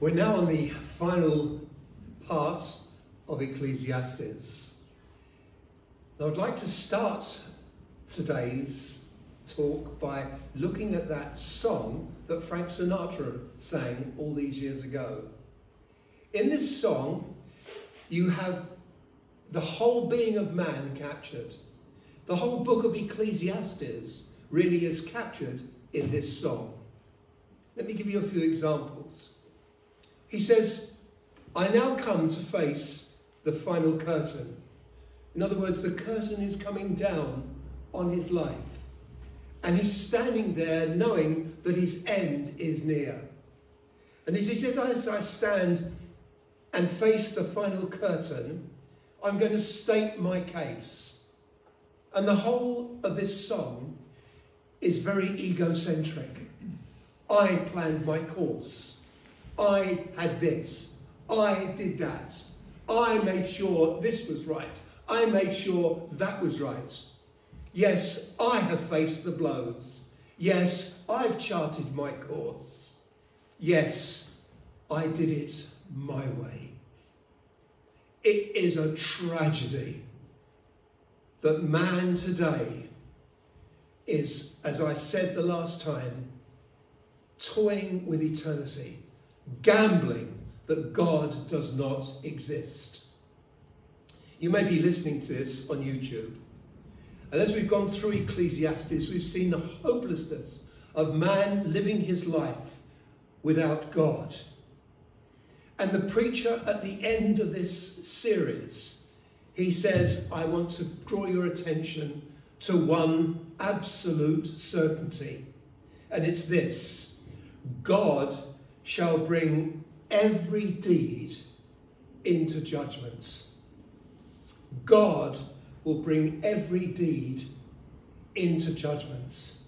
We're now on the final part of Ecclesiastes. And I'd like to start today's talk by looking at that song that Frank Sinatra sang all these years ago. In this song, you have the whole being of man captured. The whole book of Ecclesiastes really is captured in this song. Let me give you a few examples. He says, I now come to face the final curtain. In other words, the curtain is coming down on his life. And he's standing there knowing that his end is near. And as he says, as I stand and face the final curtain, I'm going to state my case. And the whole of this song is very egocentric. I planned my course. I had this. I did that. I made sure this was right. I made sure that was right. Yes, I have faced the blows. Yes, I've charted my course. Yes, I did it my way. It is a tragedy that man today is, as I said the last time, toying with eternity gambling that God does not exist. You may be listening to this on YouTube. And as we've gone through Ecclesiastes, we've seen the hopelessness of man living his life without God. And the preacher at the end of this series, he says, I want to draw your attention to one absolute certainty. And it's this God shall bring every deed into judgment. God will bring every deed into judgment.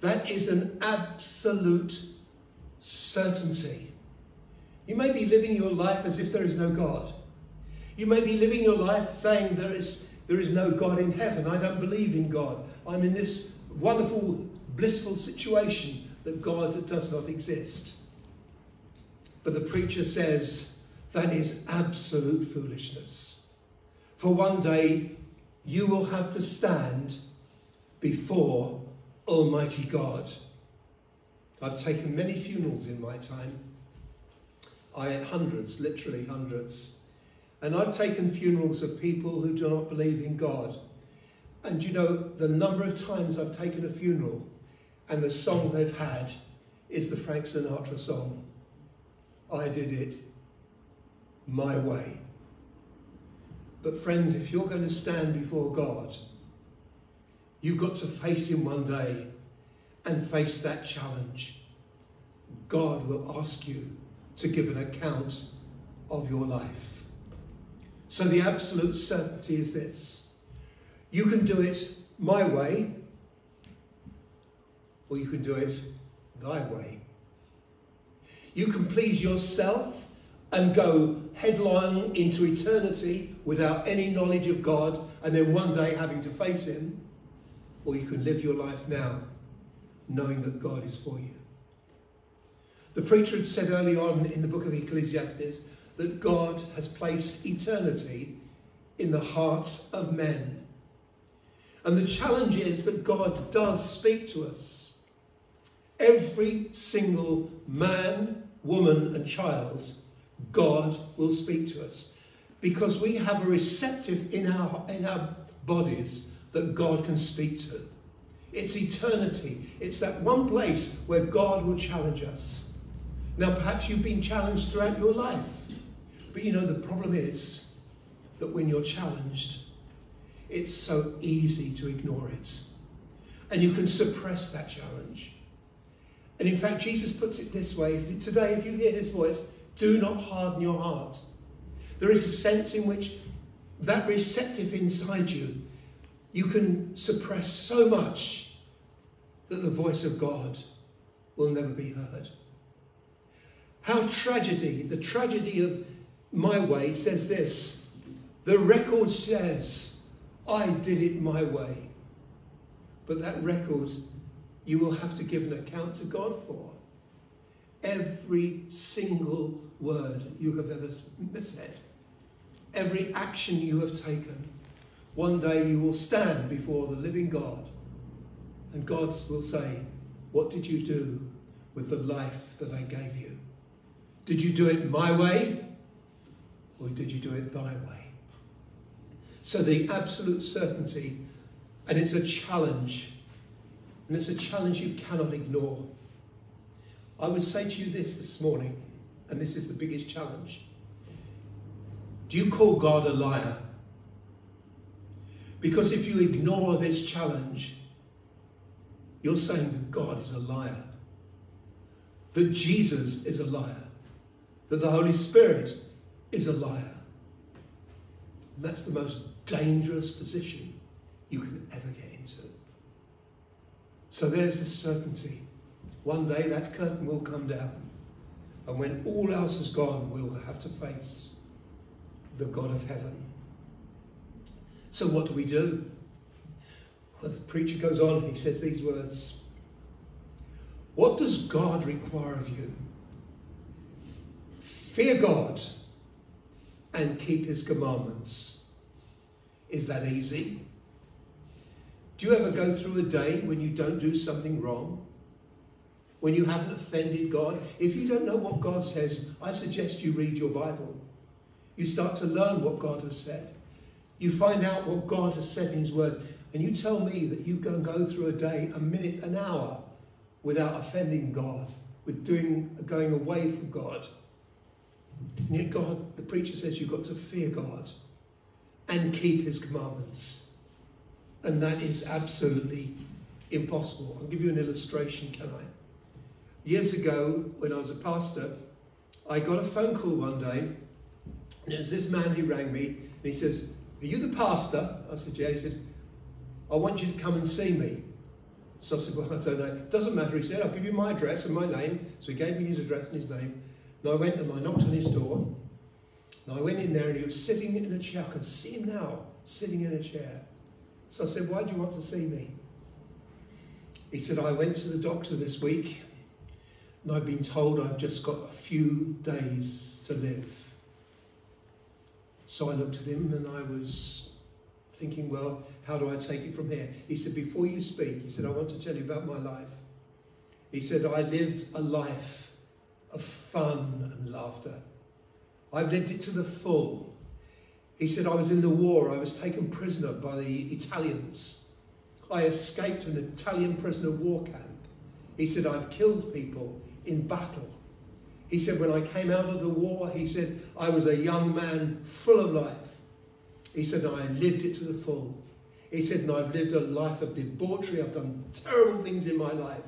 That is an absolute certainty. You may be living your life as if there is no God. You may be living your life saying there is, there is no God in heaven. I don't believe in God. I'm in this wonderful, blissful situation that God does not exist. But the preacher says that is absolute foolishness. For one day you will have to stand before Almighty God. I've taken many funerals in my time. I had hundreds, literally hundreds. And I've taken funerals of people who do not believe in God. And you know, the number of times I've taken a funeral and the song they've had is the Frank Sinatra song. I did it my way. But friends, if you're going to stand before God, you've got to face him one day and face that challenge. God will ask you to give an account of your life. So the absolute certainty is this. You can do it my way, or you can do it thy way. You can please yourself and go headlong into eternity without any knowledge of God and then one day having to face Him. Or you can live your life now knowing that God is for you. The preacher had said early on in the book of Ecclesiastes that God has placed eternity in the hearts of men. And the challenge is that God does speak to us. Every single man, woman, and child, God will speak to us. Because we have a receptive in our, in our bodies that God can speak to. It's eternity. It's that one place where God will challenge us. Now, perhaps you've been challenged throughout your life. But you know, the problem is that when you're challenged, it's so easy to ignore it. And you can suppress that challenge. And in fact, Jesus puts it this way today, if you hear his voice, do not harden your heart. There is a sense in which that receptive inside you, you can suppress so much that the voice of God will never be heard. How tragedy, the tragedy of my way says this the record says, I did it my way. But that record you will have to give an account to God for. every single word you have ever said, every action you have taken. One day you will stand before the living God, and God will say, What did you do with the life that I gave you? Did you do it my way, or did you do it thy way? So the absolute certainty, and it's a challenge, and it's a challenge you cannot ignore. I would say to you this this morning, and this is the biggest challenge. Do you call God a liar? Because if you ignore this challenge, you're saying that God is a liar, that Jesus is a liar, that the Holy Spirit is a liar. And that's the most dangerous position you can ever get into. So there's the certainty. One day that curtain will come down. And when all else is gone, we'll have to face the God of heaven. So what do we do? Well, the preacher goes on and he says these words. What does God require of you? Fear God and keep his commandments. Is that easy? Do you ever go through a day when you don't do something wrong? When you haven't offended God? If you don't know what God says, I suggest you read your Bible. You start to learn what God has said. You find out what God has said in his word. And you tell me that you can go through a day, a minute, an hour without offending God, with doing going away from God. And yet God, the preacher says you've got to fear God and keep his commandments. And that is absolutely impossible. I'll give you an illustration, can I? Years ago, when I was a pastor, I got a phone call one day, and it was this man who rang me, and he says, Are you the pastor? I said, Yeah. He said, I want you to come and see me. So I said, Well, I don't know. It doesn't matter. He said, I'll give you my address and my name. So he gave me his address and his name. And I went and I knocked on his door. And I went in there and he was sitting in a chair. I can see him now, sitting in a chair. So I said, Why do you want to see me? He said, I went to the doctor this week and I've been told I've just got a few days to live. So I looked at him and I was thinking, well, how do I take it from here? He said, before you speak, he said, I want to tell you about my life. He said, I lived a life of fun and laughter. I've lived it to the full. He said, I was in the war. I was taken prisoner by the Italians. I escaped an Italian prisoner war camp. He said, I've killed people in battle. He said, when I came out of the war, he said, I was a young man full of life. He said, I lived it to the full. He said, and I've lived a life of debauchery. I've done terrible things in my life.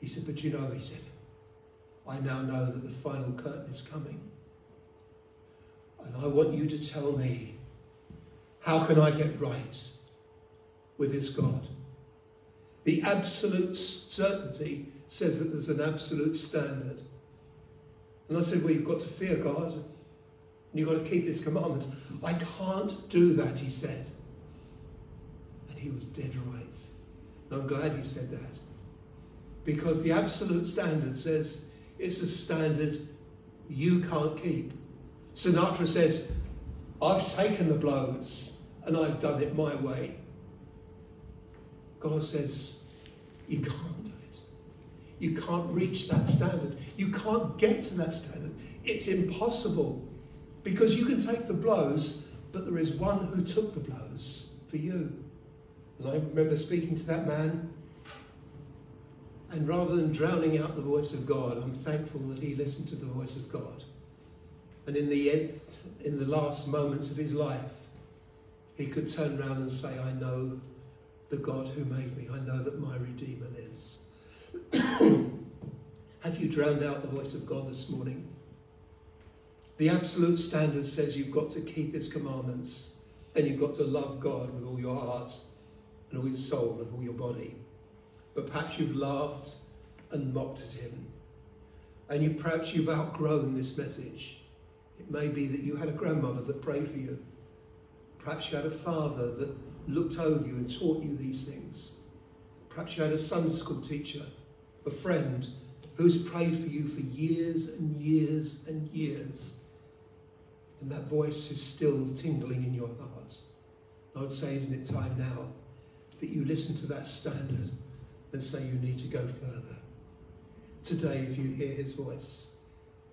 He said, but you know, he said, I now know that the final curtain is coming. And I want you to tell me, how can I get right with this God? The absolute certainty says that there's an absolute standard. And I said, well, you've got to fear God. And you've got to keep his commandments. I can't do that, he said. And he was dead right. And I'm glad he said that. Because the absolute standard says it's a standard you can't keep. Sinatra says, I've taken the blows and I've done it my way. God says, you can't do it. You can't reach that standard. You can't get to that standard. It's impossible because you can take the blows, but there is one who took the blows for you. And I remember speaking to that man, and rather than drowning out the voice of God, I'm thankful that he listened to the voice of God. And in the end, in the last moments of his life, he could turn around and say, I know the God who made me. I know that my Redeemer lives. Have you drowned out the voice of God this morning? The absolute standard says you've got to keep his commandments and you've got to love God with all your heart and all your soul and all your body. But perhaps you've laughed and mocked at him. And you perhaps you've outgrown this message. It may be that you had a grandmother that prayed for you. Perhaps you had a father that looked over you and taught you these things. Perhaps you had a Sunday school teacher, a friend, who's prayed for you for years and years and years. And that voice is still tingling in your heart. I would say, isn't it time now that you listen to that standard and say you need to go further? Today, if you hear his voice,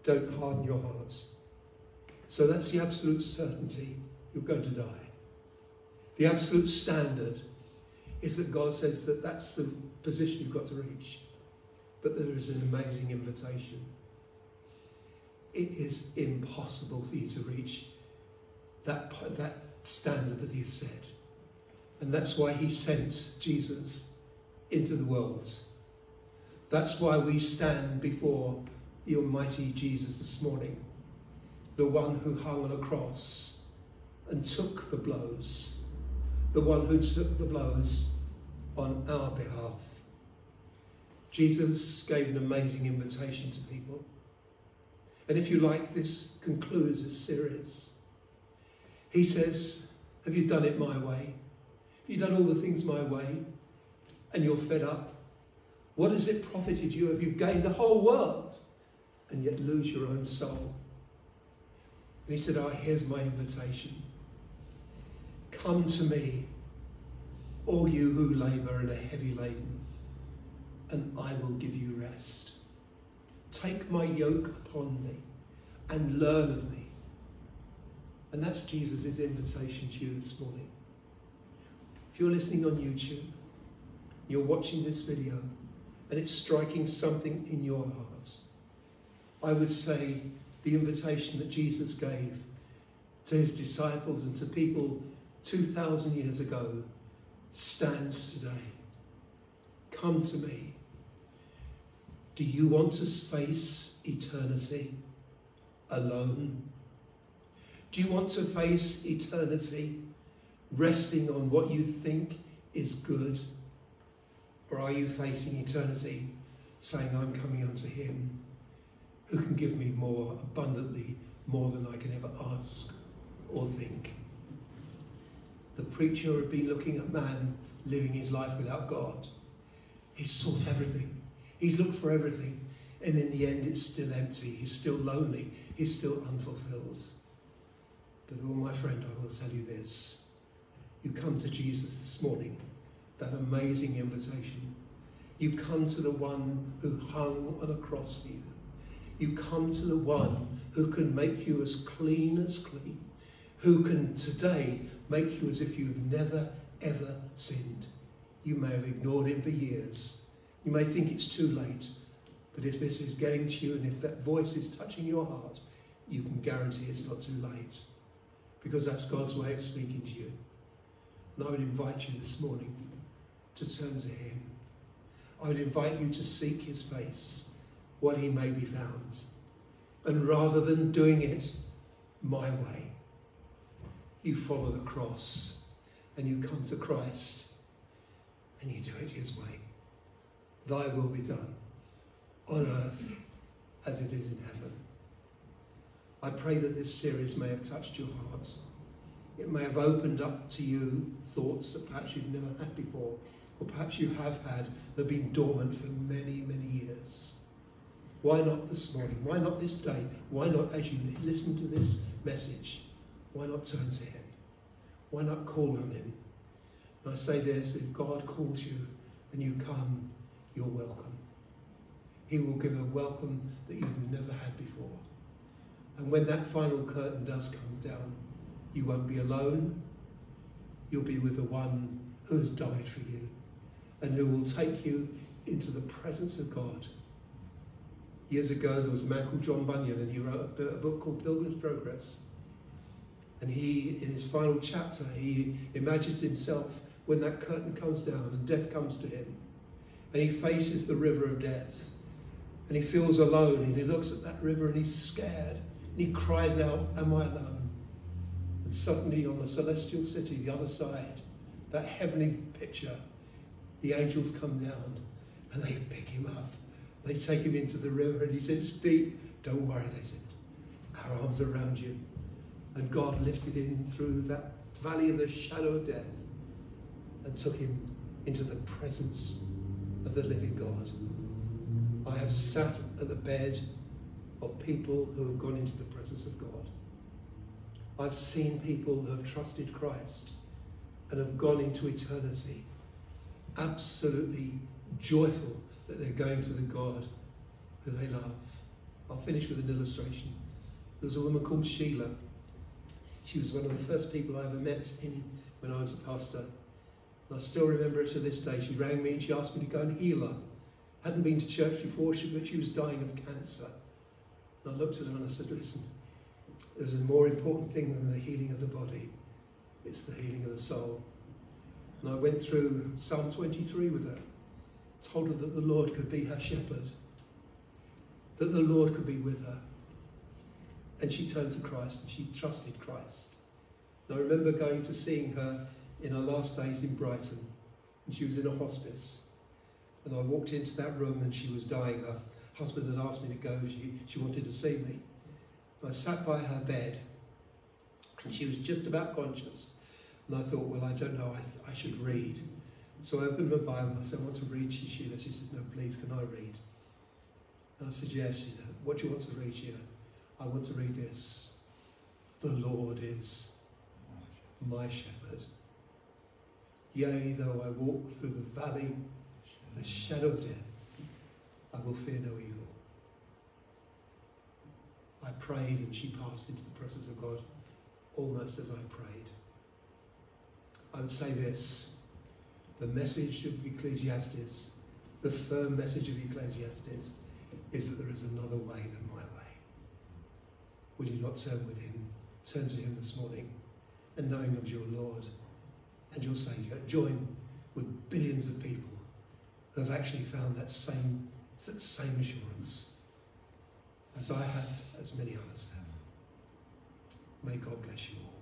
don't harden your hearts. So that's the absolute certainty you're going to die. The absolute standard is that God says that that's the position you've got to reach. But there is an amazing invitation. It is impossible for you to reach that, that standard that he has set. And that's why he sent Jesus into the world. That's why we stand before the Almighty Jesus this morning, the one who hung on a cross and took the blows, the one who took the blows on our behalf. Jesus gave an amazing invitation to people. And if you like, this concludes this series. He says, Have you done it my way? Have you done all the things my way? And you're fed up? What has it profited you if you've gained the whole world and yet lose your own soul? And he said, Oh, here's my invitation. Come to me, all you who labour and are heavy laden, and I will give you rest. Take my yoke upon me and learn of me. And that's Jesus' invitation to you this morning. If you're listening on YouTube, you're watching this video, and it's striking something in your heart, I would say the invitation that Jesus gave to his disciples and to people 2,000 years ago stands today. Come to me. Do you want to face eternity alone? Do you want to face eternity resting on what you think is good? Or are you facing eternity saying, I'm coming unto him who can give me more abundantly, more than I can ever ask or think? The preacher had been looking at man living his life without God. He's sought everything. He's looked for everything. And in the end, it's still empty. He's still lonely. He's still unfulfilled. But, oh, my friend, I will tell you this. You come to Jesus this morning, that amazing invitation. You come to the one who hung on a cross for you. You come to the one who can make you as clean as clean, who can today make you as if you've never, ever sinned. You may have ignored him for years. You may think it's too late. But if this is getting to you and if that voice is touching your heart, you can guarantee it's not too late. Because that's God's way of speaking to you. And I would invite you this morning to turn to him. I would invite you to seek his face while he may be found. And rather than doing it my way, you follow the cross and you come to Christ and you do it his way. Thy will be done on earth as it is in heaven. I pray that this series may have touched your hearts. It may have opened up to you thoughts that perhaps you've never had before, or perhaps you have had and have been dormant for many, many years. Why not this morning? Why not this day? Why not as you listen to this message? Why not turn to Him? Why not call on Him? And I say this if God calls you and you come, you're welcome. He will give a welcome that you've never had before. And when that final curtain does come down, you won't be alone. You'll be with the one who has died for you and who will take you into the presence of God. Years ago, there was a man called John Bunyan, and he wrote a book called Pilgrim's Progress. And he, in his final chapter, he imagines himself when that curtain comes down and death comes to him. And he faces the river of death and he feels alone and he looks at that river and he's scared and he cries out, Am I alone? And suddenly on the celestial city, the other side, that heavenly picture, the angels come down and they pick him up. They take him into the river and he says, Deep, don't worry, they said. Our arms around you. And God lifted him through that valley of the shadow of death and took him into the presence of the living God. I have sat at the bed of people who have gone into the presence of God. I've seen people who have trusted Christ and have gone into eternity absolutely joyful that they're going to the God who they love. I'll finish with an illustration. There was a woman called Sheila. She was one of the first people I ever met in when I was a pastor. And I still remember her to this day. She rang me and she asked me to go and heal her. Hadn't been to church before, but she was dying of cancer. And I looked at her and I said, listen, there's a more important thing than the healing of the body. It's the healing of the soul. And I went through Psalm 23 with her, told her that the Lord could be her shepherd, that the Lord could be with her. And she turned to Christ and she trusted Christ. And I remember going to seeing her in her last days in Brighton, and she was in a hospice. And I walked into that room and she was dying. Her husband had asked me to go, she, she wanted to see me. I sat by her bed and she was just about conscious. And I thought, well, I don't know, I, I should read. So I opened my Bible. I said, I want to read, to Sheila. She said, no, please, can I read? And I said, yes. She said, what do you want to read, Sheila? I want to read this. The Lord is my shepherd. Yea, though I walk through the valley of the shadow of death, I will fear no evil. I prayed and she passed into the presence of God almost as I prayed. I would say this the message of Ecclesiastes, the firm message of Ecclesiastes, is that there is another way than my way. Will you not turn with him? Turn to him this morning and knowing of your Lord and your Saviour. Join with billions of people who have actually found that same, that same assurance as I have, as many others have. May God bless you all.